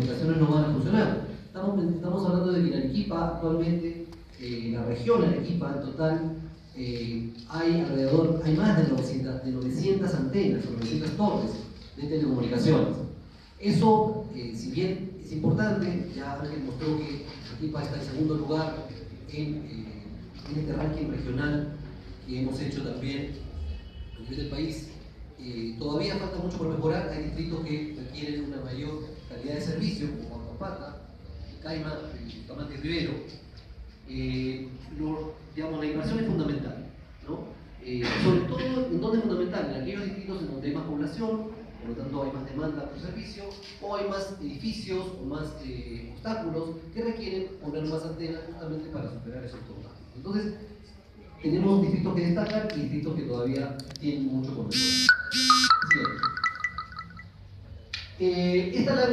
comunicaciones no van a funcionar. Estamos, estamos hablando de que en Arequipa actualmente, eh, la región Arequipa en total, eh, hay alrededor, hay más de 900, de 900 antenas o 900 torres de telecomunicaciones. Eso, eh, si bien es importante, ya Ángel mostró que Arequipa está en segundo lugar en, eh, en este ranking regional que hemos hecho también a nivel del país. Eh, todavía falta mucho por mejorar, hay distritos que requieren una mayor calidad de servicio, como Aguapata, Caima, y Camate Rivero. Eh, la inversión es fundamental, ¿no? Eh, sobre todo, ¿en dónde es fundamental? En aquellos distritos en donde hay más población, por lo tanto hay más demanda por servicio, o hay más edificios o más eh, obstáculos que requieren poner más antenas justamente para superar esos obstáculos. Entonces, tenemos distritos que destacan y distritos que todavía tienen mucho por mejorar. Eh, esta lámina